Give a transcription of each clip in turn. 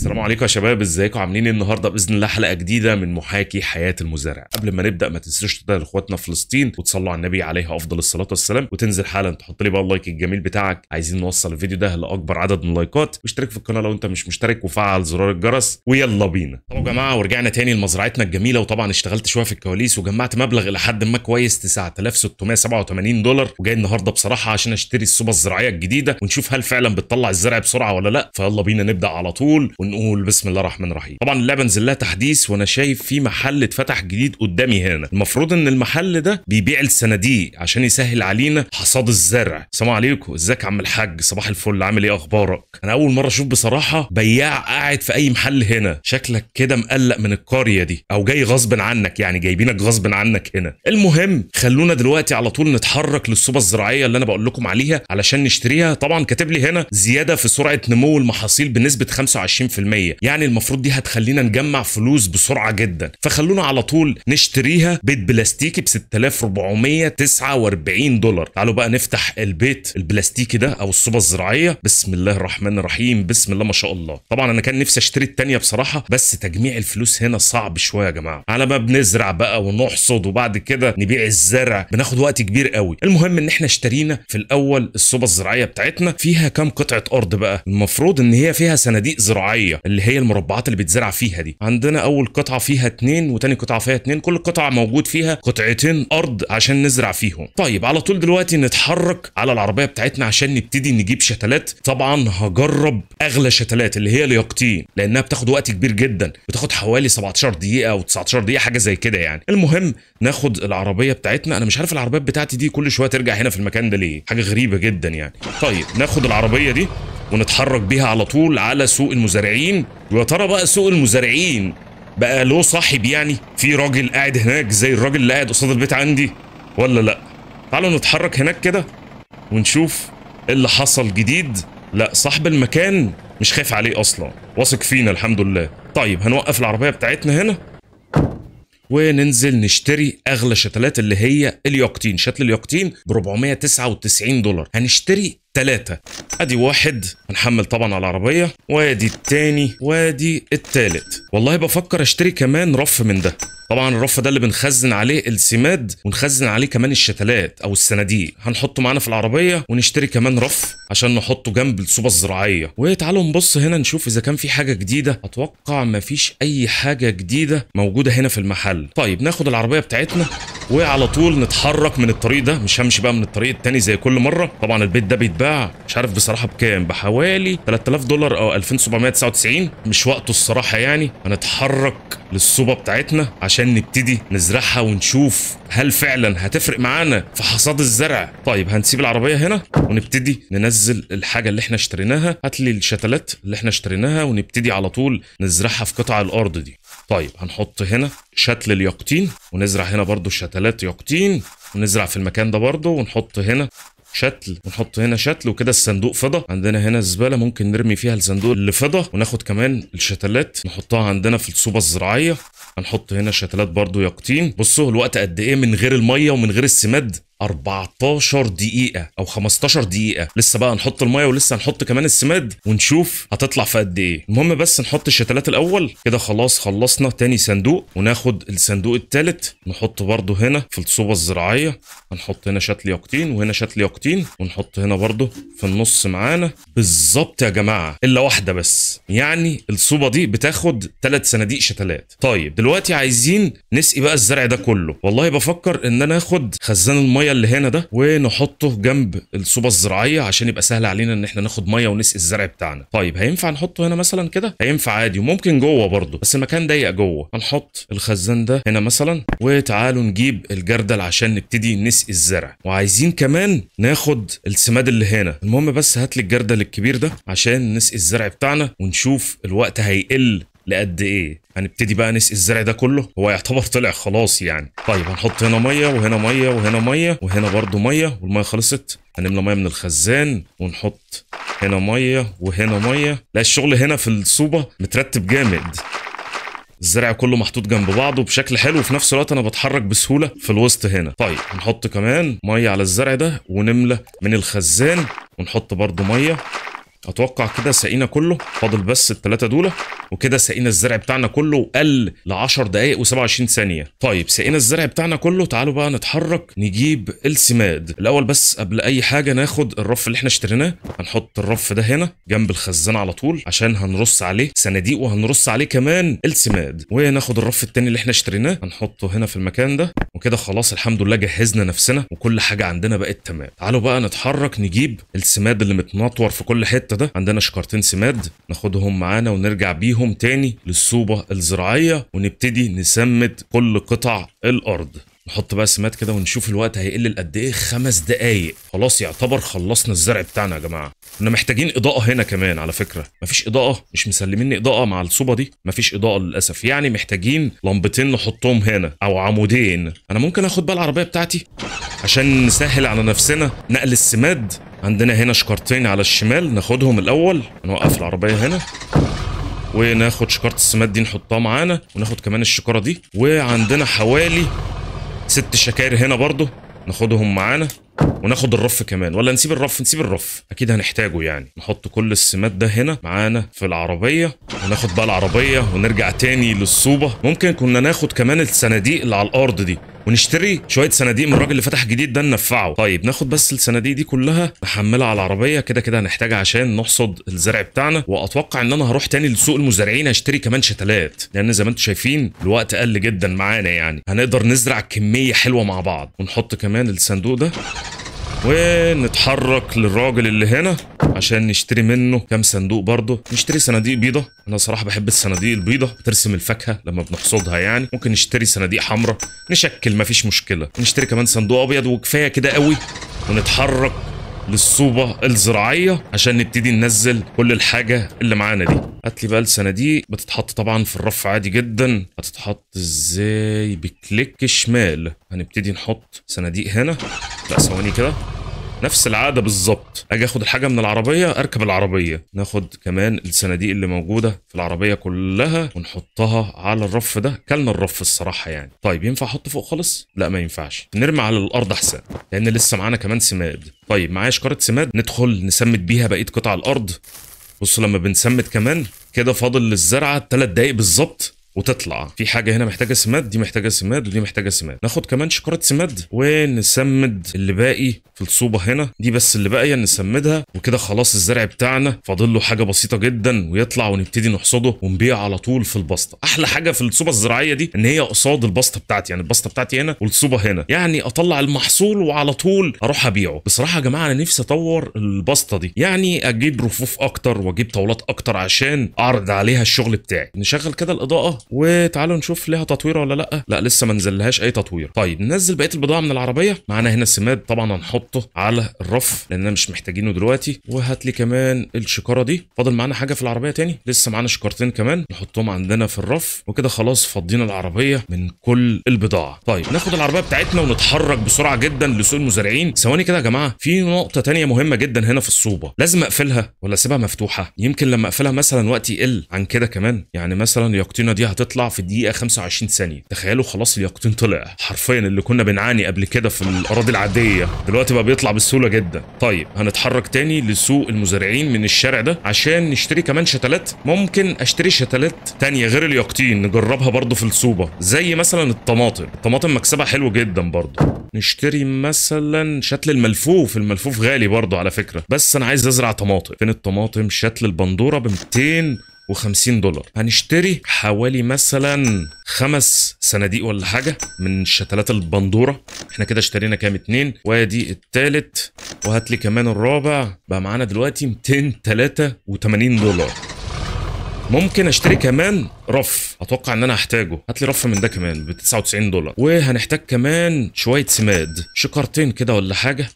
السلام عليكم يا شباب ازيكم؟ عاملين إيه النهارده؟ بإذن الله حلقة جديدة من محاكي حياة المزارع. قبل ما نبدأ ما تنسوش تدعوا لاخواتنا فلسطين وتصلوا على النبي عليه أفضل الصلاة والسلام. وتنزل حالا تحط لي بقى ال like الجميل بتاعك. عايزين نوصل الفيديو ده لأكبر عدد من اللايكات. واشترك في القناة لو أنت مش مشترك وفعل زرار الجرس. ويلا بينا. طبعا يا جماعة ورجعنا تاني لمزرعتنا الجميلة. وطبعا اشتغلت شوية في الكواليس وجمعت مبلغ إلى حد ما كويس 9687 دولار. وجاي النهارده بصراحة عشان أشتري الصوبه الزراعية الجديدة ونشوف هل فعلا بتطلع الزرع بسرعة ولا لأ. فيلا بينا نبدأ على طول. ونقول بسم الله الرحمن الرحيم. طبعا اللعبة نزل لها تحديث وأنا شايف في محل اتفتح جديد قدامي هنا. المفروض إن المحل ده بيبيع الصناديق عشان يسهل علينا حصاد الزرع. السلام عليكم. إزيك عم الحاج؟ صباح الفل. عامل إيه أخبارك؟ أنا أول مرة أشوف بصراحة بياع قاعد في أي محل هنا. شكلك كده مقلق من القرية دي أو جاي غصب عنك يعني جايبينك غصب عنك هنا. المهم خلونا دلوقتي على طول نتحرك للصوبة الزراعية اللي أنا بقول لكم عليها علشان نشتريها. طبعا كاتب لي هنا زيادة في سرعة نمو المحاصيل بنسبة 25% يعني المفروض دي هتخلينا نجمع فلوس بسرعة جدا. فخلونا على طول نشتريها بيت بلاستيكي ب 6449 دولار. تعالوا بقى نفتح البيت البلاستيكي ده أو الصوبة الزراعية. بسم الله الرحمن الرحيم. بسم الله ما شاء الله. طبعا أنا كان نفسي أشتري التانية بصراحة بس تجميع الفلوس هنا صعب شوية يا جماعة. على ما بنزرع بقى ونحصد وبعد كده نبيع الزرع. بناخد وقت كبير قوي. المهم إن إحنا اشترينا في الأول الصوبة الزراعية بتاعتنا. فيها كام قطعة أرض بقى؟ المفروض إن هي فيها صناديق زراعية. اللي هي المربعات اللي بيتزرع فيها دي. عندنا أول قطعة فيها اتنين وتاني قطعة فيها اتنين. كل قطعة موجود فيها قطعتين أرض عشان نزرع فيهم. طيب على طول دلوقتي نتحرك على العربية بتاعتنا عشان نبتدي نجيب شتلات. طبعا هجرب أغلى شتلات اللي هي اليقطين لأنها بتاخد وقت كبير جدا. بتاخد حوالي 17 دقيقة أو 19 دقيقة حاجة زي كده يعني. المهم ناخد العربية بتاعتنا. أنا مش عارف العربيات بتاعتي دي كل شوية ترجع هنا في المكان ده ليه؟ حاجة غريبة جدا يعني. طيب ناخد العربية دي. ونتحرك بيها على طول على سوق المزارعين. ويا ترى بقى سوق المزارعين بقى له صاحب يعني في راجل قاعد هناك زي الراجل اللي قاعد قصاد البيت عندي ولا لأ؟ تعالوا نتحرك هناك كده ونشوف إيه اللي حصل جديد. لأ صاحب المكان مش خايف عليه أصلا. واثق فينا الحمد لله. طيب هنوقف العربية بتاعتنا هنا وننزل نشتري أغلى شتلات اللي هي اليقطين شتل اليقطين ب 499 دولار. هنشتري ثلاثة. أدي واحد هنحمل طبعا على العربية. وأدي التاني وأدي التالت والله بفكر أشتري كمان رف من ده. طبعا الرف ده اللي بنخزن عليه السماد ونخزن عليه كمان الشتلات أو الصناديق. هنحطه معانا في العربية ونشتري كمان رف عشان نحطه جنب الصوبه الزراعية. وتعالوا نبص هنا نشوف إذا كان في حاجة جديدة. أتوقع مفيش أي حاجة جديدة موجودة هنا في المحل. طيب ناخد العربية بتاعتنا وعلى طول نتحرك من الطريق ده. مش همشي بقى من الطريق التاني زي كل مرة. طبعا البيت ده بيتباع مش عارف بصراحة بكام بحوالي 3000 دولار أو 2799 مش وقته الصراحة يعني. هنتحرك للصوبه بتاعتنا عشان نبتدي نزرعها ونشوف هل فعلا هتفرق معانا في حصاد الزرع. طيب هنسيب العربية هنا ونبتدي ننزل الحاجة اللي إحنا اشتريناها. هات لي الشتلات اللي إحنا اشتريناها ونبتدي على طول نزرعها في قطع الأرض دي. طيب هنحط هنا شتل اليقطين ونزرع هنا برضو شتلات يقطين ونزرع في المكان ده برضو ونحط هنا شتل ونحط هنا شتل وكده الصندوق فضة. عندنا هنا الزبالة ممكن نرمي فيها الصندوق اللي فضة وناخد كمان الشتلات نحطها عندنا في الصوبة الزراعية. هنحط هنا شتلات برضو يقطين. بصوا الوقت قد إيه من غير المية ومن غير السماد. 14 دقيقة أو 15 دقيقة. لسه بقى نحط المية ولسه هنحط كمان السماد ونشوف هتطلع في قد إيه. المهم بس نحط الشتلات الأول. كده خلاص خلصنا تاني صندوق وناخد الصندوق التالت. نحط برضو هنا في الصوبة الزراعية. هنحط هنا شتل يقطين وهنا شتل يقطين. ونحط هنا برضو في النص معانا. بالظبط يا جماعة. إلا واحدة بس. يعني الصوبة دي بتاخد ثلاث صناديق شتلات. طيب دلوقتي عايزين نسقي بقى الزرع ده كله. والله بفكر إن أنا آخد خزان المية اللي هنا ده ونحطه جنب الصوبة الزراعية عشان يبقى سهل علينا إن إحنا ناخد مية ونسقي الزرع بتاعنا. طيب هينفع نحطه هنا مثلا كده؟ هينفع عادي وممكن جوه برضه بس المكان ضيق جوه. هنحط الخزان ده هنا مثلا وتعالوا نجيب الجردل عشان نبتدي نسقي الزرع. وعايزين كمان ناخد السماد اللي هنا. المهم بس هات لي الجردل الكبير ده عشان نسقي الزرع بتاعنا ونشوف الوقت هيقل لقد إيه؟ هنبتدي بقى نسقي الزرع ده كله. هو يعتبر طلع خلاص يعني. طيب هنحط هنا مية وهنا مية وهنا مية وهنا برضو مية والمية خلصت. هنملى مية من الخزان ونحط هنا مية وهنا مية. لا الشغل هنا في الصوبة مترتب جامد. الزرع كله محطوط جنب بعضه بشكل حلو. وفي نفس الوقت أنا بتحرك بسهولة في الوسط هنا. طيب نحط كمان مية على الزرع ده ونملى من الخزان ونحط برضو مية. أتوقع كده سقينا كله. فاضل بس الثلاثه دول. وكده سقينا الزرع بتاعنا كله وقل ل 10 دقائق و27 ثانية. طيب سقينا الزرع بتاعنا كله. تعالوا بقى نتحرك نجيب السماد. الأول بس قبل أي حاجة ناخد الرف اللي إحنا اشتريناه. هنحط الرف ده هنا جنب الخزان على طول عشان هنرص عليه صناديق وهنرص عليه كمان السماد. وناخد الرف التاني اللي إحنا اشتريناه. هنحطه هنا في المكان ده. وكده خلاص الحمد لله جهزنا نفسنا وكل حاجة عندنا بقت تمام. تعالوا بقى نتحرك نجيب السماد اللي متنطور في كل حتة ده عندنا شكارتين سماد ناخدهم معانا ونرجع بيهم تاني للصوبة الزراعية ونبتدي نسمد كل قطع الأرض. نحط بقى سمات كده ونشوف الوقت هيقل لقد إيه خمس دقايق. خلاص يعتبر خلصنا الزرع بتاعنا يا جماعة. كنا محتاجين إضاءة هنا كمان على فكرة. مفيش إضاءة مش مسلميني إضاءة مع الصوبة دي. مفيش إضاءة للأسف. يعني محتاجين لمبتين نحطهم هنا أو عمودين. أنا ممكن آخد بقى العربية بتاعتي؟ عشان نسهل على نفسنا نقل السماد عندنا هنا شكارتين على الشمال ناخدهم الأول نوقف العربية هنا وناخد شكاره السماد دي نحطها معانا وناخد كمان الشكاره دي وعندنا حوالي ست شكاير هنا برضو ناخدهم معانا وناخد الرف كمان. ولا نسيب الرف نسيب الرف. أكيد هنحتاجه يعني. نحط كل السمات ده هنا معانا في العربية وناخد بقى العربية ونرجع تاني للصوبة. ممكن كنا ناخد كمان الصناديق اللي على الأرض دي. ونشتري شوية صناديق من الراجل اللي فتح جديد ده ننفعه. طيب ناخد بس الصناديق دي كلها نحملها على العربية كده كده هنحتاجها عشان نحصد الزرع بتاعنا. وأتوقع إن أنا هروح تاني لسوق المزارعين أشتري كمان شتلات لأن زي ما أنتم شايفين الوقت قل جدا معانا يعني. هنقدر نزرع كمية حلوة مع بعض. ونحط كمان الصندوق ده. ونتحرك للراجل اللي هنا عشان نشتري منه كام صندوق برضه. نشتري صناديق بيضة. أنا صراحة بحب الصناديق البيضة. بترسم الفاكهة لما بنحصدها يعني. ممكن نشتري صناديق حمراء. نشكل مفيش مشكلة. نشتري كمان صندوق أبيض وكفاية كده قوي. ونتحرك للصوبة الزراعية عشان نبتدي ننزل كل الحاجة اللي معانا دي. هات لي بقى الصناديق. بتتحط طبعا في الرف عادي جدا. هتتحط إزاي؟ بكليك شمال. هنبتدي نحط صناديق هنا. لا ثواني كده. نفس العادة بالظبط. أجي آخد الحاجة من العربية أركب العربية. ناخد كمان الصناديق اللي موجودة في العربية كلها ونحطها على الرف ده. كلنا الرف الصراحة يعني. طيب ينفع أحط فوق خالص؟ لا ما ينفعش. نرمي على الأرض أحسن لأن لسه معانا كمان سماد. طيب معايا شكارة سماد؟ ندخل نسمد بيها بقية قطع الأرض. بصوا لما بنسمد كمان كده فاضل للزرعة 3 دقايق بالظبط. وتطلع. في حاجة هنا محتاجة سماد دي محتاجة سماد ودي محتاجة سماد. ناخد كمان شكاره سماد ونسمد اللي باقي في الصوبة هنا. دي بس اللي باقية نسمدها وكده خلاص الزرع بتاعنا فاضل له حاجة بسيطة جدا ويطلع ونبتدي نحصده ونبيع على طول في البسطة. أحلى حاجة في الصوبة الزراعية دي إن هي قصاد البسطة بتاعتي يعني البسطة بتاعتي هنا والصوبة هنا. يعني أطلع المحصول وعلى طول أروح أبيعه. بصراحة يا جماعة أنا نفسي أطور البسطة دي. يعني أجيب رفوف أكتر وأجيب طاولات أكتر عشان أعرض عليها الشغل بتاعي. نشغل كده الإضاءة. وتعالوا نشوف ليها تطوير ولا لأ. لأ لسه ما نزلهاش أي تطوير. طيب ننزل بقية البضاعة من العربية. معانا هنا السماد طبعا هنحطه على الرف لاننا مش محتاجينه دلوقتي. وهات لي كمان الشكاره دي. فاضل معانا حاجة في العربية تاني؟ لسه معانا شكارتين كمان. نحطهم عندنا في الرف. وكده خلاص فضينا العربية من كل البضاعة. طيب ناخد العربية بتاعتنا ونتحرك بسرعة جدا لسوق المزارعين. ثواني كده يا جماعة. في نقطة تانية مهمة جدا هنا في الصوبة. لازم أقفلها ولا أسيبها مفتوحة؟ يمكن لما أقفلها مثلا وقت يقل عن كده كمان. يعني مثلا اليقطينه دي هتطلع في الدقيقة 25 ثانية. تخيلوا خلاص اليقطين طلع. حرفيا اللي كنا بنعاني قبل كده في الأراضي العادية. دلوقتي بقى بيطلع بسهولة جدا. طيب هنتحرك تاني لسوق المزارعين من الشارع ده عشان نشتري كمان شتلات. ممكن أشتري شتلات تانية غير اليقطين نجربها برضو في الصوبة. زي مثلا الطماطم. الطماطم مكسبها حلو جدا برضو نشتري مثلا شتل الملفوف. الملفوف غالي برضو على فكرة. بس أنا عايز أزرع طماطم. فين الطماطم؟ شتل البندورة ب 200 و50 دولار. هنشتري حوالي مثلا خمس صناديق ولا حاجة من شتلات البندورة. إحنا كده اشترينا كام؟ اتنين. وادي التالت. وهات لي كمان الرابع. بقى معانا دلوقتي 283 دولار. ممكن أشتري كمان رف. أتوقع إن أنا هحتاجه. هات لي رف من ده كمان ب 99 دولار. وهنحتاج كمان شوية سماد. شكارتين كده ولا حاجة.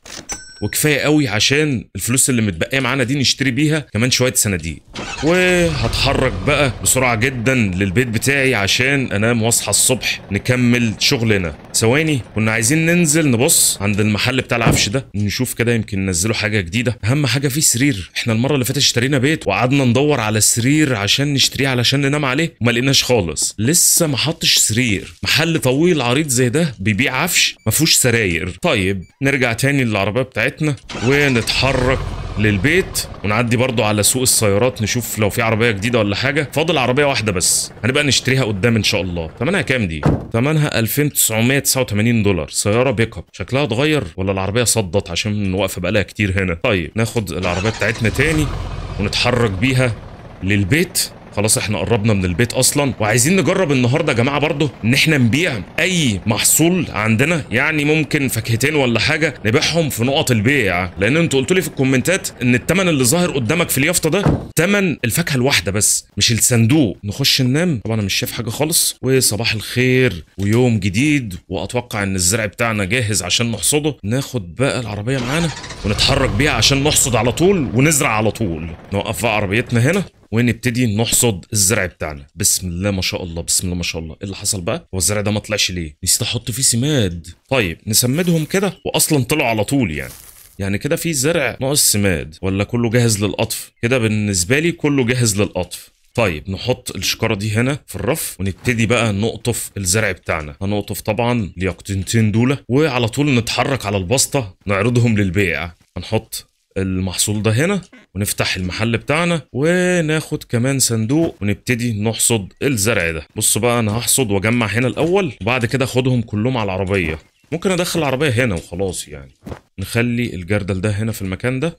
وكفاية قوي عشان الفلوس اللي متبقية معانا دي نشتري بيها كمان شوية صناديق. وهتحرك بقى بسرعة جدا للبيت بتاعي عشان أنام واصحى الصبح نكمل شغلنا. ثواني كنا عايزين ننزل نبص عند المحل بتاع العفش ده نشوف كده يمكن ننزله حاجة جديدة. أهم حاجة فيه سرير. إحنا المرة اللي فاتت اشترينا بيت وقعدنا ندور على سرير عشان نشتريه علشان ننام عليه وما لقيناش خالص. لسه ما حطش سرير. محل طويل عريض زي ده بيبيع عفش ما فيهوش سراير. طيب نرجع تاني للعربية بتاعتنا. ونتحرك للبيت ونعدي برضو على سوق السيارات نشوف لو في عربية جديدة ولا حاجة. فاضل عربية واحدة بس. هنبقى نشتريها قدام إن شاء الله. ثمنها كام دي؟ ثمنها 2989 دولار. سيارة pick up شكلها اتغير ولا العربية صدت؟ عشان واقفة بقالها كتير هنا. طيب ناخد العربية بتاعتنا تاني ونتحرك بيها للبيت. خلاص إحنا قربنا من البيت أصلا وعايزين نجرب النهارده يا جماعة برضو إن إحنا نبيع أي محصول عندنا يعني ممكن فاكهتين ولا حاجة نبيعهم في نقط البيع. لأن أنتوا قلتوا لي في الكومنتات إن الثمن اللي ظاهر قدامك في اليافطة ده ثمن الفاكهة الواحدة بس مش الصندوق. نخش ننام. طبعا أنا مش شايف حاجة خالص. وصباح الخير ويوم جديد وأتوقع إن الزرع بتاعنا جاهز عشان نحصده. ناخد بقى العربية معانا ونتحرك بيها عشان نحصد على طول ونزرع على طول. نوقف بقى عربيتنا هنا. ونبتدي نحصد الزرع بتاعنا. بسم الله ما شاء الله بسم الله ما شاء الله. إيه اللي حصل بقى؟ هو الزرع ده ما طلعش ليه؟ نسيت أحط فيه سماد. طيب نسمدهم كده؟ واصلا طلعوا على طول يعني. يعني كده في زرع ناقص سماد ولا كله جاهز للقطف؟ كده بالنسبة لي كله جاهز للقطف. طيب نحط الشكارة دي هنا في الرف ونبتدي بقى نقطف الزرع بتاعنا. هنقطف طبعا اليقطنتين دول وعلى طول نتحرك على البسطة نعرضهم للبيع. هنحط المحصول ده هنا ونفتح المحل بتاعنا وناخد كمان صندوق ونبتدي نحصد الزرع ده. بصوا بقى أنا هحصد وأجمع هنا الأول وبعد كده أخدهم كلهم على العربية. ممكن أدخل العربية هنا وخلاص يعني. نخلي الجردل ده هنا في المكان ده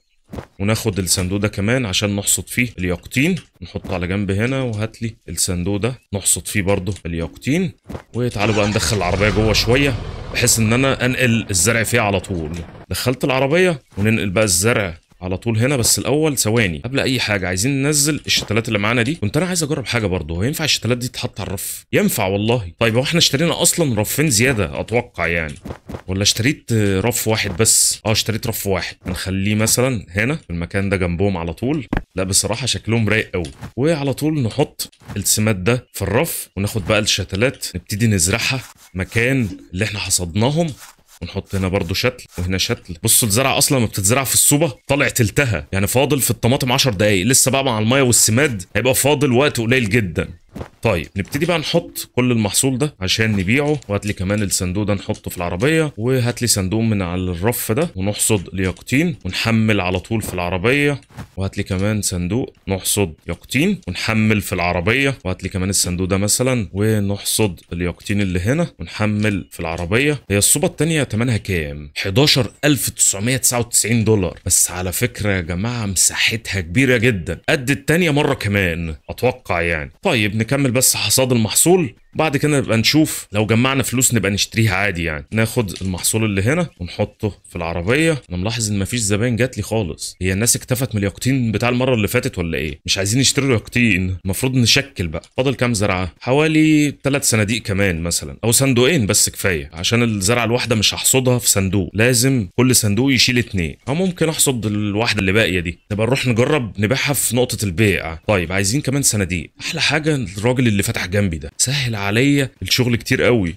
وناخد الصندوق ده كمان عشان نحصد فيه الياقوتين نحطه على جنب هنا وهات لي الصندوق ده نحصد فيه برضه الياقوتين وتعالوا بقى ندخل العربية جوه شوية بحيث إن أنا أنقل الزرع فيها على طول. دخلت العربية وننقل بقى الزرع على طول هنا بس الأول ثواني قبل أي حاجة عايزين ننزل الشتلات اللي معانا دي. كنت أنا عايز أجرب حاجة برضه هو ينفع الشتلات دي تتحط على الرف؟ ينفع والله. طيب هو إحنا اشترينا أصلا رفين زيادة أتوقع يعني ولا اشتريت رف واحد بس؟ آه اشتريت رف واحد. نخليه مثلا هنا في المكان ده جنبهم على طول. لا بصراحة شكلهم رايق قوي وعلى طول نحط السماد ده في الرف وناخد بقى الشتلات نبتدي نزرعها مكان اللي إحنا حصدناهم. ونحط هنا برضو شتل وهنا شتل. بصوا الزرع أصلا ما بتتزرع في الصوبة طالع تلتها. يعني فاضل في الطماطم 10 دقايق. لسه بقى مع المية والسماد هيبقى فاضل وقت قليل جدا. طيب نبتدي بقى نحط كل المحصول ده عشان نبيعه. وهات لي كمان الصندوق ده نحطه في العربية. وهات لي صندوق من على الرف ده ونحصد الياقوتين ونحمل على طول في العربية. وهات لي كمان صندوق نحصد ياقوتين ونحمل في العربية. وهات لي كمان الصندوق ده مثلا ونحصد الياقوتين اللي هنا ونحمل في العربية. هي الصوبة التانية تمنها كام؟ 11999 دولار. بس على فكرة يا جماعة مساحتها كبيرة جدا. قد التانية مرة كمان أتوقع يعني. طيب نكمل بس حصاد المحصول. بعد كده نبقى نشوف لو جمعنا فلوس نبقى نشتريها عادي يعني. ناخد المحصول اللي هنا ونحطه في العربية. أنا ملاحظ إن مفيش زباين جات لي خالص. هي الناس اكتفت من الياقوتين بتاع المرة اللي فاتت ولا إيه؟ مش عايزين يشتروا ياقوتين المفروض نشكل بقى. فاضل كام زرعة؟ حوالي ثلاث صناديق كمان مثلا. أو صندوقين بس كفاية. عشان الزرعة الواحدة مش هحصدها في صندوق. لازم كل صندوق يشيل اتنين. أو ممكن أحصد الواحدة اللي باقية دي. نبقى نروح نجرب نبيعها في نقطة البيع. طيب عايزين كمان صناديق. أحلى حاجة الراجل اللي فتح جنبي ده. سهل عليا الشغل كتير قوي.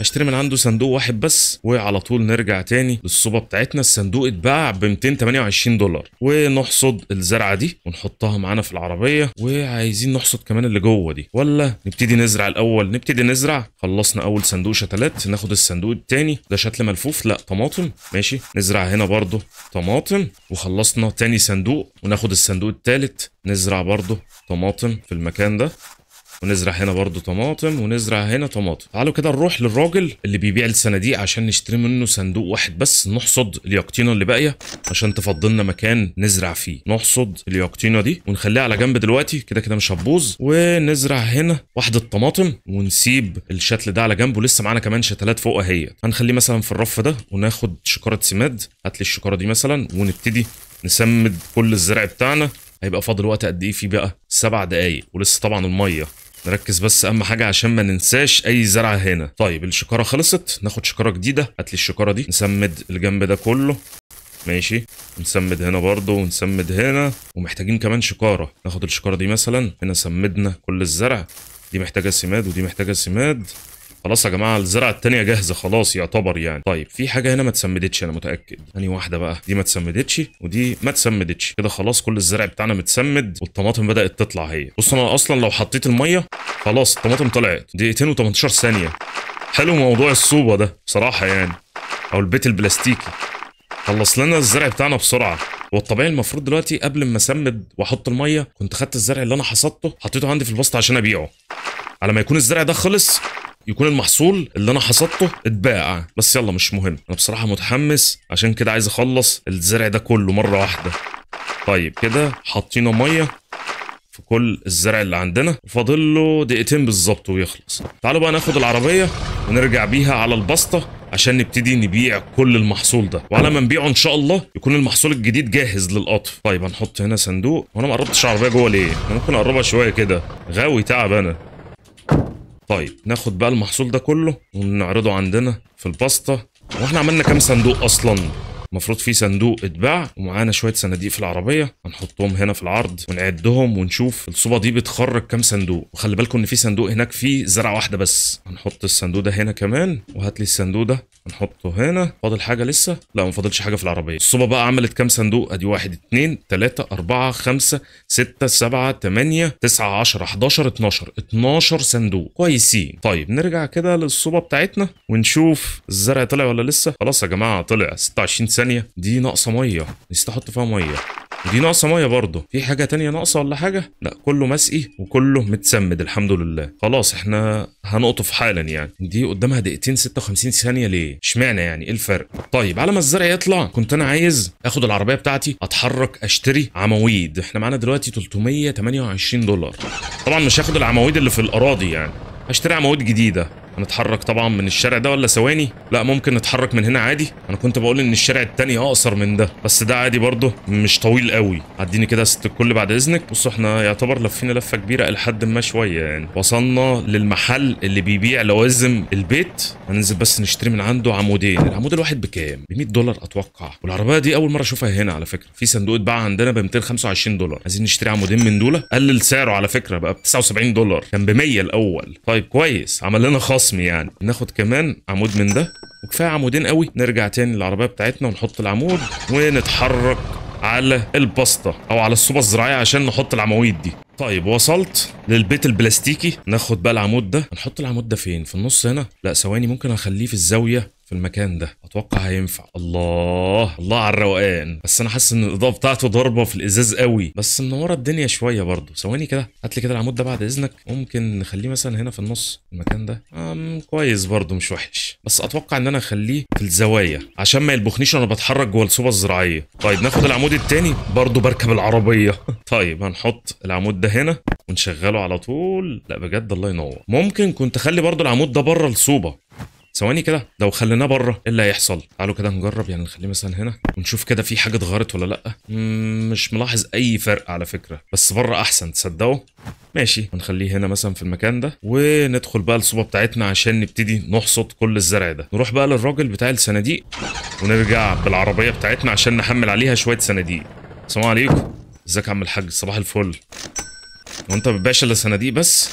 اشتري من عنده صندوق واحد بس وعلى طول نرجع تاني للصوبة بتاعتنا. الصندوق اتباع ب 228 دولار. ونحصد الزرعة دي ونحطها معانا في العربية. وعايزين نحصد كمان اللي جوه دي. ولا نبتدي نزرع الأول؟ نبتدي نزرع. خلصنا أول صندوق شتلات. ناخد الصندوق التاني. ده شتل ملفوف؟ لا. طماطم؟ ماشي. نزرع هنا برضو طماطم. وخلصنا تاني صندوق. وناخد الصندوق التالت. نزرع برضو طماطم في المكان ده. ونزرع هنا برضو طماطم ونزرع هنا طماطم. تعالوا كده نروح للراجل اللي بيبيع الصناديق عشان نشتري منه صندوق واحد بس نحصد الياقطينه اللي باقية عشان تفضلنا مكان نزرع فيه. نحصد الياقطينه دي ونخليها على جنب دلوقتي كده كده مش هتبوظ. ونزرع هنا واحدة طماطم ونسيب الشتل ده على جنب ولسه معانا كمان شتلات فوق اهي. هنخليه مثلا في الرف ده وناخد شكاره سماد. هات لي الشكاره دي مثلا ونبتدي نسمد كل الزرع بتاعنا. هيبقى فاضل وقت قد إيه فيه بقى؟ سبع دقايق ولسه طبعا المية. نركز بس أهم حاجة عشان ما ننساش أي زرعة هنا. طيب الشكارة خلصت. ناخد شكارة جديدة. هات لي الشكارة دي. نسمد الجنب ده كله. ماشي. ونسمد هنا برضه ونسمد هنا. ومحتاجين كمان شكارة. ناخد الشكارة دي مثلا. هنا سمدنا كل الزرع. دي محتاجة سماد ودي محتاجة سماد. خلاص يا جماعة الزرعه التانية جاهزة خلاص يعتبر يعني. طيب في حاجة هنا ما اتسمدتش أنا متأكد. أنهي واحدة بقى؟ دي ما اتسمدتش ودي ما اتسمدتش. كده خلاص كل الزرع بتاعنا متسمد والطماطم بدأت تطلع هي. بص أنا أصلا لو حطيت المية خلاص الطماطم طلعت. دقيقتين و18 ثانية. حلو موضوع الصوبة ده بصراحة يعني. أو البيت البلاستيكي. خلص لنا الزرع بتاعنا بسرعة. هو الطبيعي المفروض دلوقتي قبل ما أسمد وأحط المية كنت خدت الزرع اللي أنا حصدته حطيته عندي في البسطة عشان أبيعه. على ما يكون الزرع ده خلص يكون المحصول اللي أنا حصدته اتباع. بس يلا مش مهم. أنا بصراحة متحمس. عشان كده عايز أخلص الزرع ده كله مرة واحدة. طيب كده حاطينه مية في كل الزرع اللي عندنا. وفاضل له دقيقتين بالظبط ويخلص. تعالوا بقى ناخد العربية ونرجع بيها على البسطة عشان نبتدي نبيع كل المحصول ده. وعلى ما نبيعه إن شاء الله يكون المحصول الجديد جاهز للقطف. طيب هنحط هنا صندوق. وأنا ما قربتش العربية جوه ليه؟ أنا ممكن أقربها شوية كده. غاوي تعب أنا. طيب ناخد بقى المحصول ده كله ونعرضه عندنا في البسطه وإحنا عملنا كام صندوق أصلا؟ المفروض في صندوق اتباع ومعانا شوية صناديق في العربية. هنحطهم هنا في العرض ونعدهم ونشوف الصوبة دي بتخرج كام صندوق. وخلي بالكم إن في صندوق هناك فيه زرعة واحدة بس. هنحط الصندوق ده هنا كمان وهات لي الصندوق ده. هنحطه هنا. فاضل حاجة لسه؟ لا ما فاضلش حاجة في العربية. الصوبة بقى عملت كام صندوق؟ أدي واحد اتنين تلاتة أربعة خمسة ستة سبعة تمانية تسعة عشرة 11 12 12 صندوق. كويسين. طيب نرجع كده للصوبة بتاعتنا ونشوف الزرع طلع ولا لسه؟ خلاص يا جماعة طلع 26 ثانية دي ناقصة مية. نسيت أحط فيها مية. ودي ناقصة مية برضه. في حاجة تانية ناقصة ولا حاجة؟ لا كله مسقي وكله متسمد الحمد لله. خلاص إحنا هنقطف حالا يعني. دي قدامها دقيقتين 56 ثانية ليه؟ إشمعنى يعني؟ إيه الفرق؟ طيب على ما الزرع يطلع كنت أنا عايز آخد العربية بتاعتي أتحرك أشتري عواميد إحنا معانا دلوقتي 328 دولار. طبعا مش هاخد العواميد اللي في الأراضي يعني. هشتري عواميد جديدة. هنتحرك طبعا من الشارع ده ولا ثواني؟ لا ممكن نتحرك من هنا عادي. أنا كنت بقول إن الشارع التاني أقصر من ده بس ده عادي برضه مش طويل قوي. عديني كده ست الكل بعد إذنك. بصوا إحنا يعتبر لفينا لفة كبيرة لحد ما شوية يعني. وصلنا للمحل اللي بيبيع لوازم البيت. هننزل بس نشتري من عنده عمودين. العمود الواحد بكام؟ ب 100 دولار أتوقع. والعربية دي أول مرة أشوفها هنا على فكرة. في صندوق اتباع عندنا ب 225 دولار. عايزين نشتري عمودين من دول؟ قلل سعره على فكرة بقى ب 79 دولار. كان ب 100 الأول. طيب كويس. عمل لنا خصم يعني. ناخد كمان عمود من ده وكفاية عمودين قوي. نرجع تاني للعربية بتاعتنا ونحط العمود ونتحرك على البسطة أو على الصوبه الزراعيه عشان نحط العواميد دي. طيب وصلت للبيت البلاستيكي. ناخد بقى العمود ده. هنحط العمود ده فين؟ في النص هنا؟ لا ثواني ممكن أخليه في الزاوية في المكان ده. أتوقع هينفع. الله. الله على الروقان. بس أنا حاسس إن الاضاءه بتاعته ضاربة في الإزاز قوي. بس منوره الدنيا شوية برضه. ثواني كده. هات لي كده العمود ده بعد إذنك. ممكن نخليه مثلا هنا في النص المكان ده. أم كويس برضه. مش وحش. بس أتوقع إن أنا أخليه في الزوايا. عشان ما يلبخنيش وأنا بتحرك جوه الصوبة الزراعية. طيب ناخد العمود التاني. برضه بركب العربية. طيب هنحط العمود ده هنا ونشغله على طول. لا بجد الله ينور. ممكن كنت أخلي برضه العمود ده بره الصوبة. ثواني كده لو خليناه بره إيه اللي هيحصل؟ تعالوا كده نجرب يعني نخليه مثلا هنا ونشوف كده في حاجة اتغيرت ولا لأ. مش ملاحظ أي فرق على فكرة بس بره أحسن تصدقوا؟ ماشي هنخليه هنا مثلا في المكان ده وندخل بقى الصوبة بتاعتنا عشان نبتدي نحصد كل الزرع ده. نروح بقى للراجل بتاع الصناديق ونرجع بالعربية بتاعتنا عشان نحمل عليها شوية صناديق. السلام عليكم. إزيك يا عم الحاج؟ صباح الفل. هو انت بتبيعش إلا صناديق بس؟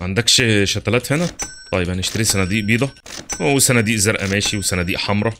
ما عندكش شتلات هنا؟ طيب هنشتري صناديق بيضة وصناديق زرقاء ماشي وصناديق حمراء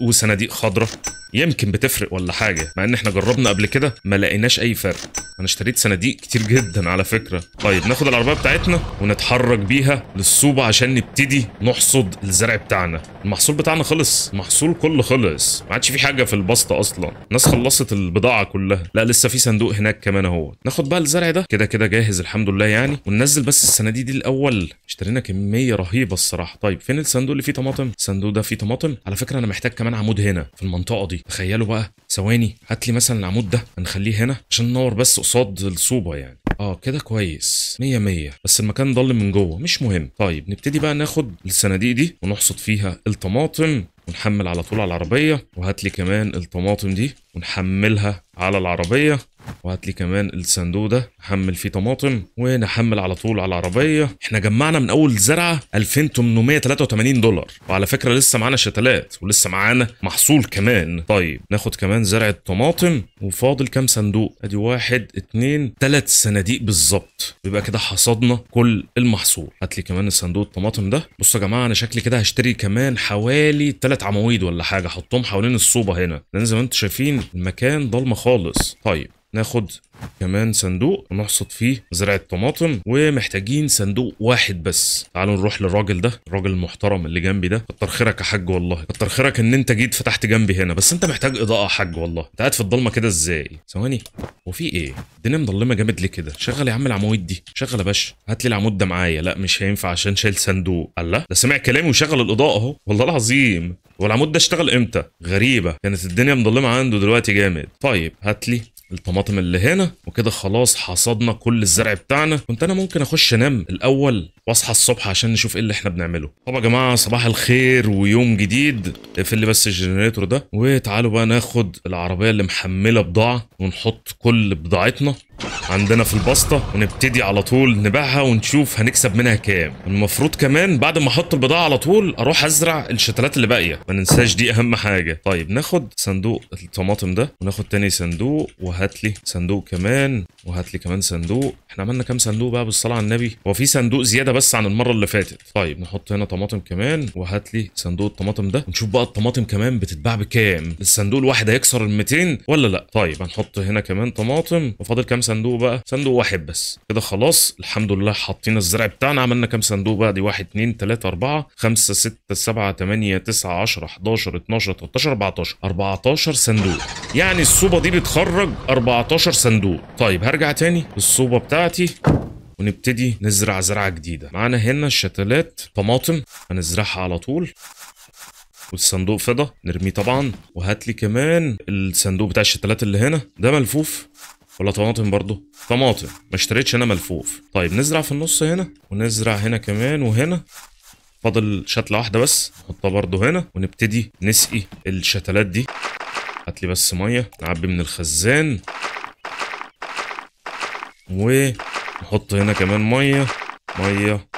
وصناديق خضراء. يمكن بتفرق ولا حاجة مع إن إحنا جربنا قبل كده ما لقيناش أي فرق. أنا اشتريت صناديق كتير جدا على فكرة. طيب ناخد العربية بتاعتنا ونتحرك بيها للصوبة عشان نبتدي نحصد الزرع بتاعنا. المحصول بتاعنا خلص المحصول كله خلص. ما عادش في حاجة في البسطة أصلا. الناس خلصت البضاعة كلها. لا لسه في صندوق هناك كمان أهو. ناخد بقى الزرع ده. كده كده جاهز الحمد لله يعني. وننزل بس الصناديق دي الأول. اشترينا كمية رهيبة الصراحة. طيب فين الصندوق اللي فيه طماطم؟ الصندوق ده فيه طماطم؟ على فكرة أنا محتاج كمان عمود هنا في المنطقة دي. تخيلوا بقى. ثواني هات لي مثلا العمود ده هنخليه هنا عشان ننور بس قصاد الصوبة يعني. آه كده كويس. مية مية. بس المكان ضل من جوه مش مهم. طيب نبتدي بقى ناخد الصناديق دي ونحصد فيها الطماطم. ونحمل على طول على العربية. وهات لي كمان الطماطم دي ونحملها على العربية. وهات لي كمان الصندوق ده نحمل فيه طماطم ونحمل على طول على العربية. إحنا جمعنا من أول زرعة 2883 دولار. وعلى فكرة لسه معانا شتلات ولسه معانا محصول كمان. طيب ناخد كمان زرعة طماطم. وفاضل كام صندوق؟ أدي واحد اتنين تلات صناديق بالظبط. يبقى كده حصدنا كل المحصول. هات لي كمان الصندوق الطماطم ده. بصوا يا جماعة أنا شكلي كده هشتري كمان حوالي تلات عواميد ولا حاجة احطهم حوالين الصوبة هنا. لأن زي ما أنتم شايفين المكان ضلمة خالص. طيب. ناخد كمان صندوق ونحصد فيه زرعة طماطم ومحتاجين صندوق واحد بس. تعالوا نروح للراجل ده الراجل المحترم اللي جنبي ده. كتر خيرك يا حاج والله. كتر خيرك إن أنت جيت فتحت جنبي هنا. بس أنت محتاج إضاءة يا حاج والله. أنت قاعد في الضلمة كده إزاي؟ ثواني. هو في إيه؟ الدنيا مضلمة جامد ليه كده؟ شغل يا عم العواميد دي. شغل يا باشا. هات لي العمود ده معايا. لا مش هينفع عشان شايل صندوق. الله ده سمع كلامي وشغل الإضاءة أهو. والله العظيم. هو العمود ده اشتغل إمتى؟ غريبة. كانت الدنيا مضلمة عنده دلوقتي جامد. طيب هات لي الطماطم اللي هنا وكده خلاص حصدنا كل الزرع بتاعنا. كنت أنا ممكن أخش أنام الأول وأصحى الصبح عشان نشوف إيه اللي إحنا بنعمله. طب يا جماعة صباح الخير ويوم جديد. اقفل لي بس ال generator ده. وتعالوا بقى ناخد العربية اللي محملة بضاعة ونحط كل بضاعتنا. عندنا في البسطه ونبتدي على طول نبيعها ونشوف هنكسب منها كام. المفروض كمان بعد ما أحط البضاعة على طول أروح أزرع الشتلات اللي باقية. ما ننساش دي أهم حاجة. طيب ناخد صندوق الطماطم ده وناخد تاني صندوق وهات لي صندوق كمان وهات لي كمان صندوق. إحنا عملنا كام صندوق بقى بالصلاة على النبي؟ هو في صندوق زيادة بس عن المرة اللي فاتت. طيب نحط هنا طماطم كمان وهات لي صندوق الطماطم ده. ونشوف بقى الطماطم كمان بتتباع بكام. الصندوق الواحد هيكسر ال 200 ولا لأ؟ طيب هنحط هنا كمان طماطم. وفاضل كام صندوق بقى. صندوق واحد بس. كده خلاص الحمد لله حاطين الزرع بتاعنا. عملنا كام صندوق بقى؟ دي 1 2 3 4 5 6 7 8 9 10 11 12 13 14 14 صندوق. يعني الصوبة دي بتخرج 14 صندوق. طيب هرجع تاني. للصوبه بتاعتي. ونبتدي نزرع زرعة جديدة. معانا هنا الشتلات. طماطم. هنزرعها على طول. والصندوق فضة. نرميه طبعا. وهات لي كمان الصندوق بتاع الشتلات اللي هنا. ده ملفوف. ولا طماطم برضو؟ طماطم. ما اشتريتش أنا ملفوف. طيب نزرع في النص هنا ونزرع هنا كمان وهنا. فاضل شتلة واحدة بس نحطها برضو هنا ونبتدي نسقي الشتلات دي. هات لي بس مية. نعبي من الخزان. ونحط هنا كمان مية. مية.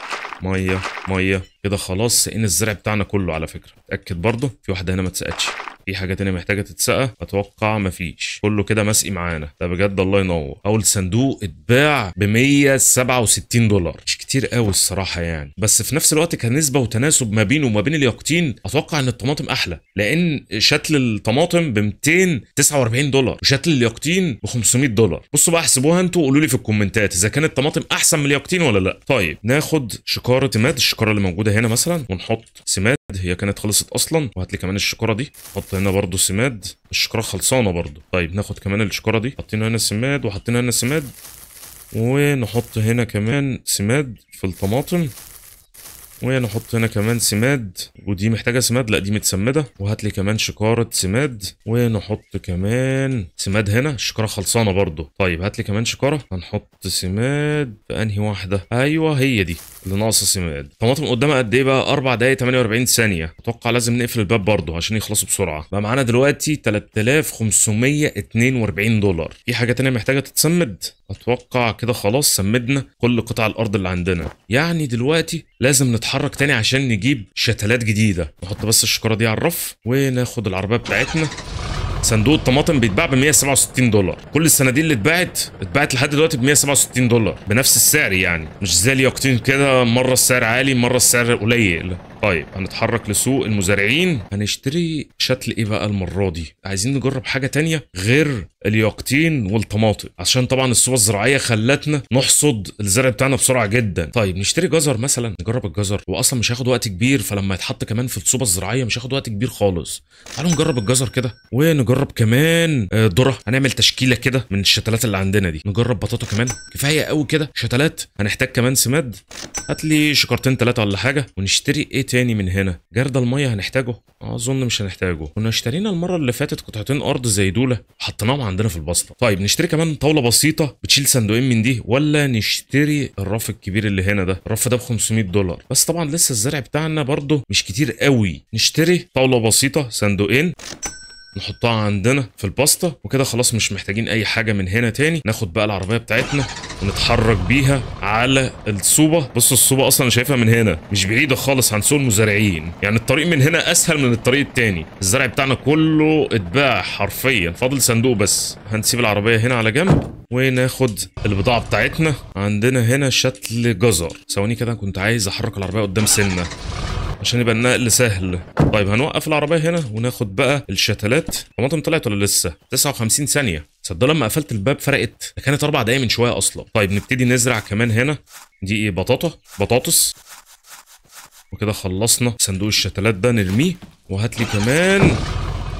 مية. مية. كده خلاص سقينا الزرع بتاعنا كله على فكرة. اتأكد برضه في واحدة هنا ما اتسقتش. في حاجة تانية محتاجة تتسقى؟ أتوقع مفيش كله كده مسقي معانا. ده بجد الله ينور. أول صندوق اتباع ب 167 دولار. مش كتير قوي الصراحة يعني. بس في نفس الوقت كنسبة وتناسب ما بينه وما بين اليقطين أتوقع إن الطماطم أحلى. لأن شتل الطماطم ب 249 دولار وشتل اليقطين ب 500 دولار. بصوا بقى احسبوها أنتوا وقولوا لي في الكومنتات إذا كانت الطماطم أحسن من اليقطين ولا لأ. طيب ناخد شكارة سماد الشكارة اللي موجودة هنا مثلا ونحط سماد. هي كانت خلصت أصلا. وهات لي كمان الشكارة دي. نحط هنا برضو سماد. الشكارة خلصانة برضو. طيب ناخد كمان الشكارة دي. حاطين هنا سماد وحاطين هنا سماد. ونحط هنا كمان سماد في الطماطم ونحط هنا كمان سماد ودي محتاجة سماد لا دي متسمدة. وهات لي كمان شكارة سماد ونحط كمان سماد هنا. الشكارة خلصانة برضو. طيب هات لي كمان شكارة. هنحط سماد في أنهي واحدة؟ أيوه هي دي. اللي ناقصه سماد طماطم قدامها قد إيه بقى؟ 4 دقايق 48 ثانية. أتوقع لازم نقفل الباب برضو عشان يخلصوا بسرعة. بقى معانا دلوقتي 3542 دولار. في حاجة تانية محتاجة تتسمد؟ أتوقع كده خلاص سمدنا كل قطع الأرض اللي عندنا. يعني دلوقتي لازم نتحرك تاني عشان نجيب شتلات جديدة. نحط بس الشكاره دي على الرف وناخد العربية بتاعتنا. صندوق الطماطم بيتباع ب 167 دولار. كل الصناديق اللي اتباعت اتباعت لحد دلوقتي ب 167 دولار بنفس السعر يعني. مش زي اليقطين كده مرة السعر عالي مرة السعر قليل. طيب هنتحرك لسوق المزارعين. هنشتري شتل إيه بقى المره دي عايزين نجرب حاجة تانية غير اليقطين والطماطم. عشان طبعا السوق الزراعية خلتنا نحصد الزرع بتاعنا بسرعة جدا. طيب نشتري جزر مثلا. نجرب الجزر. هو أصلا مش هياخد وقت كبير فلما يتحط كمان في الصوبة الزراعية مش هياخد وقت كبير خالص. تعالوا نجرب الجزر كده. ونجرب كمان آه، ذرة. هنعمل تشكيلة كده من الشتلات اللي عندنا دي. نجرب بطاطا كمان. كفاية قوي كده. شتلات. هنحتاج كمان سماد. هات لي شكرتين ثلاثة ولا حاجة. ونشتري إيه تاني من هنا. جرد المية هنحتاجه؟ أظن مش هنحتاجه. كنا اشترينا المرة اللي فاتت قطعتين أرض زي دول حطيناهم عندنا في البسطة. طيب نشتري كمان طاولة بسيطة بتشيل صندوقين من دي ولا نشتري الرف الكبير اللي هنا ده؟ الرف ده ب 500 دولار. بس طبعا لسه الزرع بتاعنا برضه مش كتير قوي. نشتري طاولة بسيطة صندوقين. نحطها عندنا في الباستا وكده خلاص مش محتاجين أي حاجة من هنا تاني. ناخد بقى العربية بتاعتنا ونتحرك بيها على الصوبة. بص الصوبة أصلا شايفها من هنا مش بعيدة خالص عن سوق المزارعين. يعني الطريق من هنا أسهل من الطريق التاني. الزرع بتاعنا كله اتباع حرفيا. فاضل صندوق بس. هنسيب العربية هنا على جنب وناخد البضاعة بتاعتنا. عندنا هنا شتل جزر. ثواني كده كنت عايز أحرك العربية قدام سنة. عشان يبقى النقل سهل. طيب هنوقف العربية هنا وناخد بقى الشتلات. طماطم طلعت ولا لسه؟ 59 ثانية. صدق لما قفلت الباب فرقت. ده كانت أربع دقايق من شوية أصلا. طيب نبتدي نزرع كمان هنا. دي إيه؟ بطاطا. بطاطس. وكده خلصنا صندوق الشتلات ده نرميه. وهات لي كمان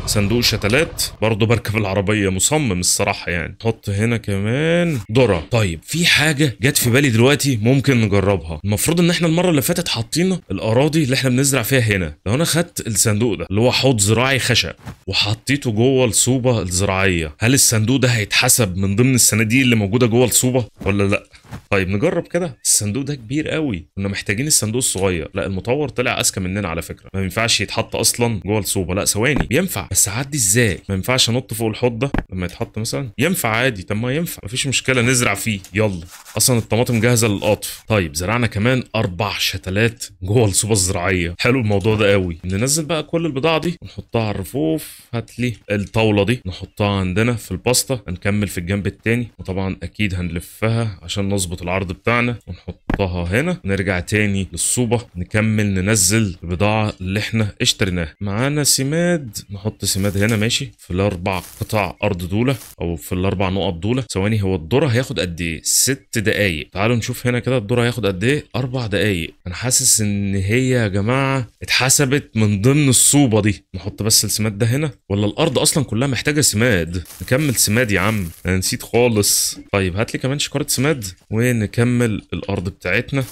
صندوق شتلات. برضه بركب العربية مصمم الصراحة يعني. نحط هنا كمان ذرة. طيب في حاجة جت في بالي دلوقتي ممكن نجربها. المفروض إن إحنا المرة اللي فاتت حاطين الأراضي اللي إحنا بنزرع فيها هنا. لو أنا خدت الصندوق ده اللي هو حوض زراعي خشب وحطيته جوه الصوبة الزراعية هل الصندوق ده هيتحسب من ضمن الصناديق اللي موجودة جوه الصوبة ولا لأ؟ طيب نجرب كده. الصندوق ده كبير قوي. كنا محتاجين الصندوق الصغير. لا المطور طلع أذكى مننا على فكرة. ما ينفعش يتحط أصلا جوه الصوبة. لا ثواني. ينفع. بس عدي إزاي؟ ما ينفعش أنط فوق الحوض ده. لما يتحط مثلا. ينفع عادي. طب ما ينفع. مفيش مشكلة نزرع فيه. يلا. أصلا الطماطم جاهزة للقطف. طيب زرعنا كمان أربع شتلات جوه الصوبة الزراعية. حلو الموضوع ده قوي. ننزل بقى كل البضاعة دي. ونحطها على الرفوف. هات لي الطاولة دي. نحطها عندنا في الباستا. هنكمل في الجنب التاني. وطبعا أكيد هنلفها عشان نظبط العرض بتاعنا ونحطها هنا. نرجع تاني للصوبة نكمل ننزل البضاعة اللي إحنا اشتريناها. معانا سماد نحط سماد هنا ماشي. في الأربع قطع أرض دولة أو في الأربع نقط دولة. ثواني هو الذره هياخد قد إيه؟ ست دقايق. تعالوا نشوف هنا كده الذره هياخد قد إيه؟ أربع دقايق. أنا حاسس إن هي يا جماعة اتحسبت من ضمن الصوبة دي. نحط بس السماد ده هنا. ولا الأرض أصلا كلها محتاجة سماد؟ نكمل سماد يا عم. أنا نسيت خالص. طيب هات لي كمان شكارة سماد. ونكمل الأرض بتاعتنا.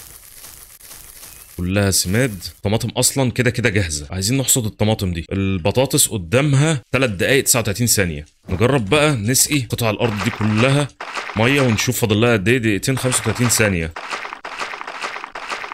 كلها سماد. طماطم أصلا كده كده جاهزة. عايزين نحصد الطماطم دي. البطاطس قدامها 3 دقائق 39 ثانية. نجرب بقى نسقي قطع الأرض دي كلها مية ونشوف فاضل لها قد إيه دقيقتين 35 ثانية.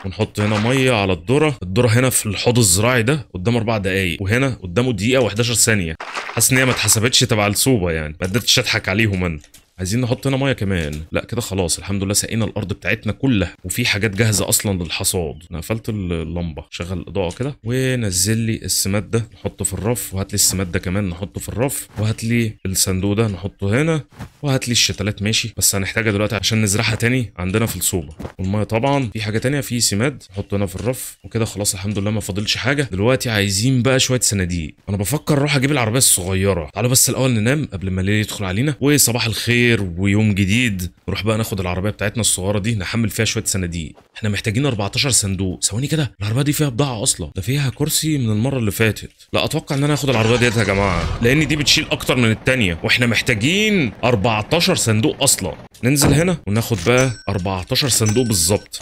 ونحط هنا مية على الذرة. الذرة هنا في الحوض الزراعي ده قدامه أربع دقايق. وهنا قدامه دقيقة و11 ثانية. حاسس إن هي ما اتحسبتش تبع الصوبة يعني. ما قدرتش أضحك عليهم أنا. عايزين نحط هنا مية كمان. لا كده خلاص الحمد لله سقينا الأرض بتاعتنا كلها وفي حاجات جاهزة أصلا للحصاد. أنا قفلت اللمبة شغل الإضاءة كده ونزل لي السماد ده نحطه في الرف وهات لي السماد ده كمان نحطه في الرف وهات لي الصندوق ده نحطه هنا وهات لي الشتلات ماشي. بس هنحتاجها دلوقتي عشان نزرعها تاني عندنا في الصوبة. والمية طبعا في حاجة تانية في سماد نحطه هنا في الرف وكده خلاص الحمد لله ما فاضلش حاجة. دلوقتي عايزين بقى شوية صناديق. أنا بفكر أروح أجيب العربية الصغيرة. تعالوا بس الأول ننام قبل ما الليل يدخل علينا وصباح الخير. ويوم جديد. نروح بقى ناخد العربية بتاعتنا الصغيرة دي نحمل فيها شوية صناديق. إحنا محتاجين 14 صندوق. ثواني كده العربية دي فيها بضاعة أصلا؟ ده فيها كرسي من المرة اللي فاتت. لا أتوقع إن أنا هاخد العربية ديت يا جماعة لأن دي بتشيل أكتر من التانية. وإحنا محتاجين 14 صندوق أصلا. ننزل هنا وناخد بقى 14 صندوق بالظبط.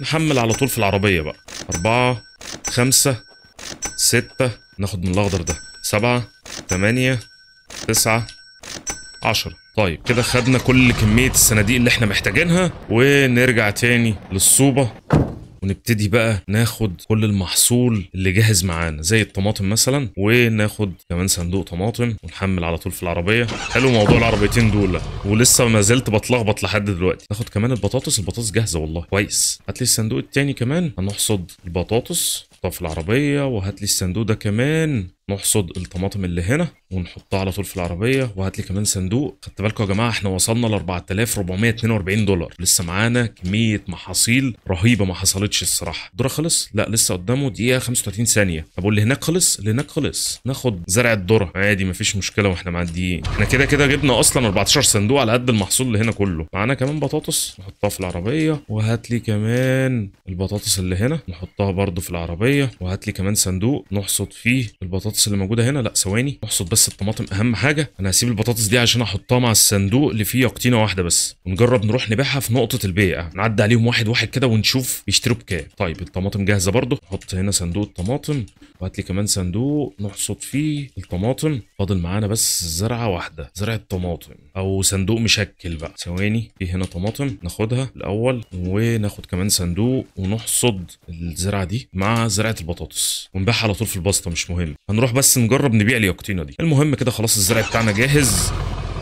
نحمل على طول في العربية بقى. أربعة خمسة ستة ناخد من الأخضر ده. سبعة تمانية تسعة عشرة. طيب كده خدنا كل كمية الصناديق اللي إحنا محتاجينها ونرجع تاني للصوبة ونبتدي بقى ناخد كل المحصول اللي جاهز معانا زي الطماطم مثلا وناخد كمان صندوق طماطم ونحمل على طول في العربية. حلو موضوع العربيتين دول ولسه ما زلت بتلخبط لحد دلوقتي. ناخد كمان البطاطس البطاطس جاهزة والله. كويس. هات لي الصندوق التاني كمان. هنحصد البطاطس في العربية وهات لي الصندوق ده كمان. نحصد الطماطم اللي هنا ونحطها على طول في العربية. وهات لي كمان صندوق. خدت بالكم يا جماعة؟ إحنا وصلنا ل 4442 دولار. لسه معانا كمية محاصيل رهيبة ما حصلتش الصراحة. الدور خلص؟ لا لسه قدامه دقيقة 35 ثانية. طب واللي هناك خلص؟ اللي هناك خلص. ناخد زرع الذره عادي مفيش مشكلة وإحنا معديين. إحنا كده كده جبنا أصلا 14 صندوق على قد المحصول اللي هنا كله. معانا كمان بطاطس نحطها في العربية. وهات لي كمان البطاطس اللي هنا نحطها برضو في العربية. وهات لي كمان صندوق نحصد فيه البطاطس اللي موجودة هنا. لا ثواني نحصد بس الطماطم أهم حاجة. أنا هسيب البطاطس دي عشان أحطها مع الصندوق اللي فيه يقطينة واحدة بس. ونجرب نروح نبيعها في نقطة البيع. نعدي عليهم واحد واحد كده ونشوف يشتروا بكام. طيب الطماطم جاهزة برضو نحط هنا صندوق الطماطم. وهات لي كمان صندوق نحصد فيه الطماطم. فاضل معانا بس زرعة واحدة زرعة طماطم أو صندوق مشكل بقى. ثواني في هنا طماطم ناخدها الأول وناخد كمان صندوق ونحصد الزرعة دي مع زرعة البطاطس. ونبيعها على طول في البسطة مش مهم. هنروح بس نجرب نبيع اليقطينه دي. المهم كده خلاص الزرع بتاعنا جاهز.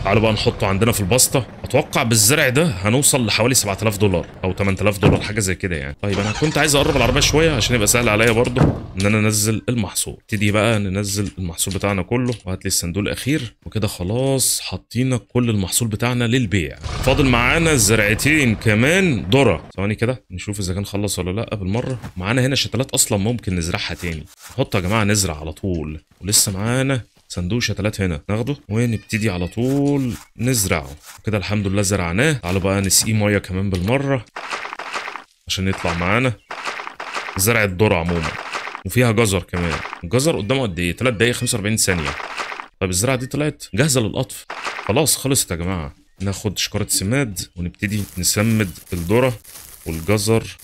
تعالوا بقى نحطه عندنا في الباسطه أتوقع بالزرع ده هنوصل لحوالي 7000 دولار أو 8000 دولار حاجة زي كده يعني. طيب أنا كنت عايز أقرب العربية شوية عشان يبقى سهل عليا برضه إن أنا أنزل المحصول. ابتدي بقى ننزل المحصول بتاعنا كله وهات لي الصندوق الأخير وكده خلاص حاطين كل المحصول بتاعنا للبيع. فاضل معانا زرعتين كمان ذرة. ثواني كده نشوف إذا كان خلص ولا لأ بالمرة. معانا هنا شتلات أصلا ممكن نزرعها تاني. نحط يا جماعة نزرع على طول. ولسه معانا صندوق شتلات هنا. ناخده ونبتدي على طول نزرعه. كده الحمد لله زرعناه. تعالوا بقى نسقيه مية كمان بالمرة عشان يطلع معانا. زرع الذره عموما. وفيها جزر كمان. الجزر قدامه قد إيه؟ 3 دقايق 45 ثانية. طب الزرعه دي طلعت جاهزة للقطف. خلاص خلصت يا جماعة. ناخد شكارة سماد ونبتدي نسمد الذره والجزر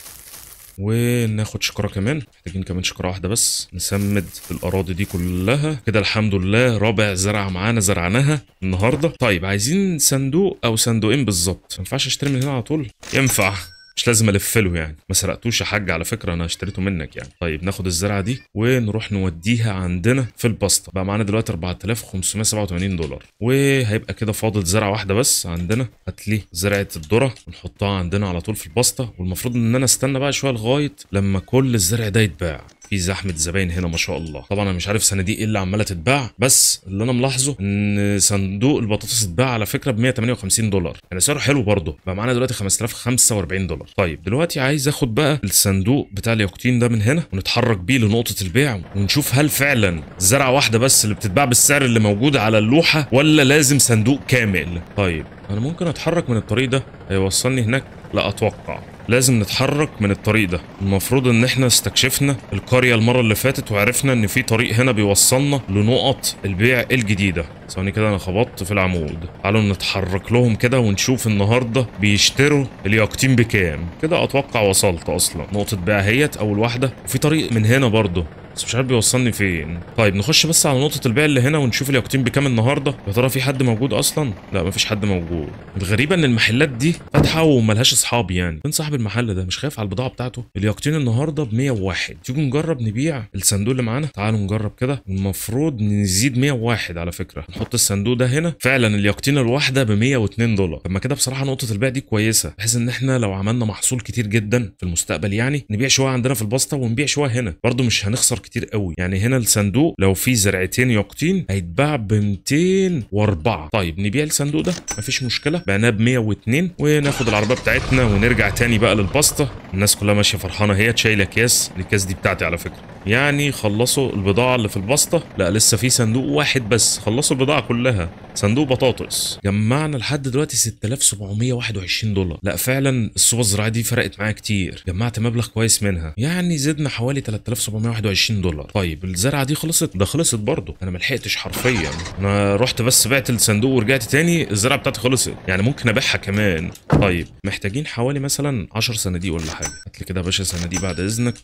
وناخد شكاره كمان. محتاجين كمان شكاره واحدة بس. نسمد الأراضي دي كلها. كده الحمد لله رابع زرعه معانا زرعناها النهارده. طيب عايزين صندوق أو صندوقين بالظبط. ما ينفعش أشتري من هنا على طول؟ ينفع. مش لازم ألف له يعني. ما سرقتوش يا حاج على فكرة أنا اشتريته منك يعني. طيب ناخد الزرعة دي ونروح نوديها عندنا في البسطة. بقى معانا دلوقتي 4587 دولار. وهيبقى كده فاضل زرعة واحدة بس عندنا. هات لي زرعة الذرة ونحطها عندنا على طول في البسطة. والمفروض إن أنا استنى بقى شوية لغاية لما كل الزرع ده يتباع. في زحمة زباين هنا ما شاء الله. طبعا أنا مش عارف صناديق إيه اللي عمالة تتباع بس اللي أنا ملاحظه إن صندوق البطاطس اتباع على فكرة ب 158 دولار. يعني سعره حلو برضه. بقى معانا دلوقتي 5045 دولار. طيب دلوقتي عايز آخد بقى الصندوق بتاع اليوكتين ده من هنا ونتحرك بيه لنقطة البيع ونشوف هل فعلا زرعة واحدة بس اللي بتتباع بالسعر اللي موجود على اللوحة ولا لازم صندوق كامل. طيب أنا ممكن أتحرك من الطريق ده؟ هيوصلني هناك؟ لا أتوقع. لازم نتحرك من الطريق ده. المفروض إن إحنا استكشفنا القرية المرة اللي فاتت وعرفنا إن في طريق هنا بيوصلنا لنقط البيع الجديدة. ثواني كده أنا خبطت في العمود. تعالوا نتحرك لهم كده ونشوف النهاردة بيشتروا الياقوتين بكام. كده أتوقع وصلت أصلا. نقطة بيع هيت أول واحدة. وفي طريق من هنا برضه. بس مش عارف بيوصلني فين. طيب نخش بس على نقطة البيع اللي هنا ونشوف الياقوتين بكام النهاردة. يا ترى في حد موجود أصلا؟ لا مفيش حد موجود. الغريبة إن المحلات دي فاتحة وملهاش أصحاب يعني. فين صاحب المحل ده؟ مش خايف على البضاعة بتاعته؟ الياقوتين النهاردة ب 101 تيجوا نجرب نبيع الصندوق اللي معانا؟ تعالوا نجرب كده. المفروض نزيد 101 على فكرة. نحط الصندوق ده هنا. فعلا الياقوتين الواحدة ب 102 دولار. طب ما كده بصراحة نقطة البيع دي كويسة بحيث إن إحنا لو عملنا محصول كتير جدا في المستقبل يعني نبيع شوية عندنا في الباسطة ونبيع شوية هنا. برضه مش هنخسر كتير قوي. يعني هنا الصندوق لو فيه زرعتين ياقوتين هيتباع ب 204 طيب نبيع الصندوق ده؟ مفيش مشكلة. بعناه ب 102 وناخد العربية بتاعتنا ونرجع تاني بقى للباسطة الناس كلها ماشية فرحانة. هي شايلة أكياس. الأكياس دي بتاعتي على فكرة. يعني خلصوا البضاعة اللي في الباسطة لا لسه في صندوق واحد بس. خلصوا البضاعة كلها. صندوق بطاطس. جمعنا لحد دلوقتي 6721 دولار. لا فعلا الصوبة الزراعية دي فرقت معايا كتير. جمعت مبلغ كويس منها. يعني زدنا حوالي 3721 دولار. طيب الزرعة دي خلصت؟ ده خلصت برضه. أنا ما لحقتش حرفيا. أنا رحت بس بعت الصندوق ورجعت تاني الزرعة بتاعتي خلصت. يعني ممكن أبيعها كمان. طيب محتاجين حوالي مثلا 10 صناديق ولا حاجة. هات لي كده يا باشا صناديق بعد إذنك.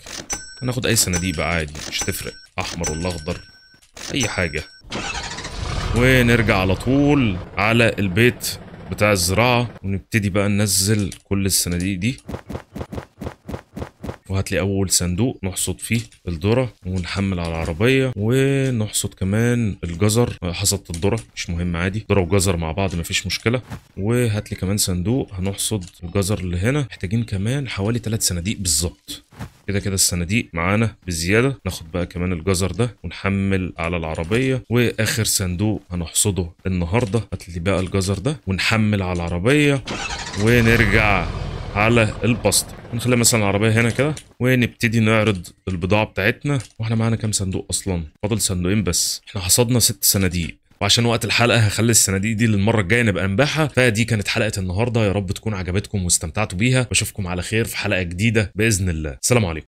هناخد أي صناديق بقى عادي مش تفرق أحمر ولا اخضر أي حاجة. ونرجع على طول على البيت بتاع الزراعة ونبتدي بقى ننزل كل الصناديق دي. وهات لي أول صندوق نحصد فيه الذرة ونحمل على العربية ونحصد كمان الجزر. حصدت الذرة مش مهم عادي. ذرة وجزر مع بعض مفيش مشكلة. وهات لي كمان صندوق هنحصد الجزر اللي هنا. محتاجين كمان حوالي 3 صناديق بالظبط. كده كده الصناديق معانا بزيادة. ناخد بقى كمان الجزر ده ونحمل على العربية. وآخر صندوق هنحصده النهارده. هات لي بقى الجزر ده ونحمل على العربية. ونرجع. على البسط. نخلي مثلا العربيه هنا كده ونبتدي نعرض البضاعة بتاعتنا. وإحنا معانا كام صندوق أصلا؟ فاضل صندوقين بس. إحنا حصدنا ست صناديق. وعشان وقت الحلقة هخلي الصناديق دي للمرة الجاية نبقى نبيعها. فدي كانت حلقة النهارده. يا رب تكون عجبتكم واستمتعتوا بيها. وأشوفكم على خير في حلقة جديدة بإذن الله. السلام عليكم.